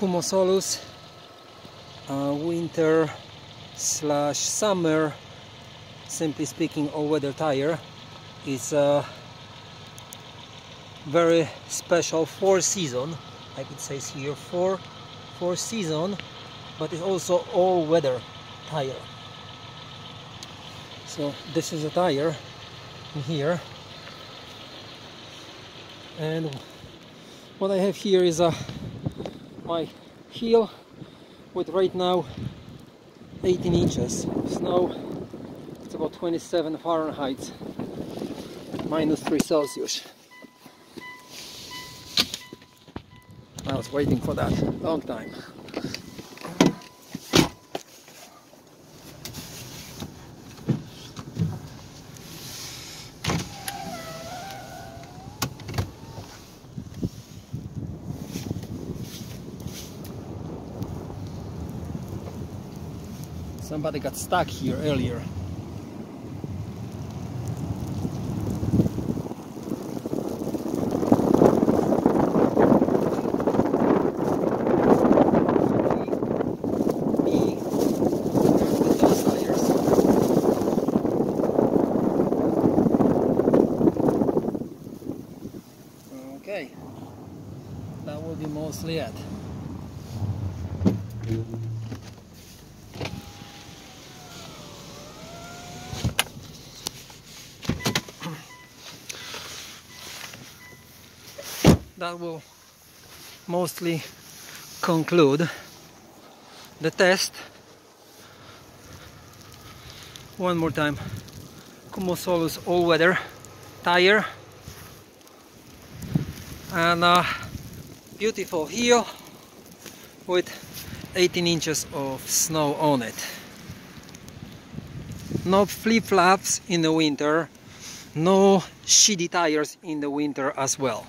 Kumho Solus uh, winter slash summer simply speaking all-weather tire is a very special four season. Like it says here four four season but it's also all-weather tire. So this is a tire in here. And what I have here is a my heel with right now 18 inches. Snow it's about 27 Fahrenheit minus 3 Celsius. I was waiting for that long time Somebody got stuck here earlier. Okay, that will be mostly it. That will mostly conclude the test. One more time. Kumho Solus all-weather tire. And beautiful heel with 18 inches of snow on it. No flip-flops in the winter. No shitty tires in the winter as well